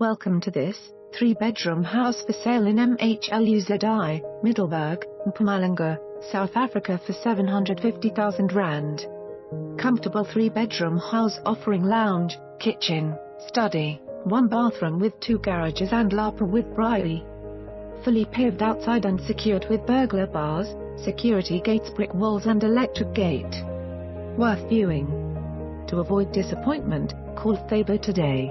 Welcome to this three-bedroom house for sale in MHLUZI, Middelburg, Mpumalanga, South Africa for 750,000 rand. Comfortable three-bedroom house offering lounge, kitchen, study, one bathroom with two garages and lapa with braai. Fully paved outside and secured with burglar bars, security gates brick walls and electric gate. Worth viewing. To avoid disappointment, call Thabo today.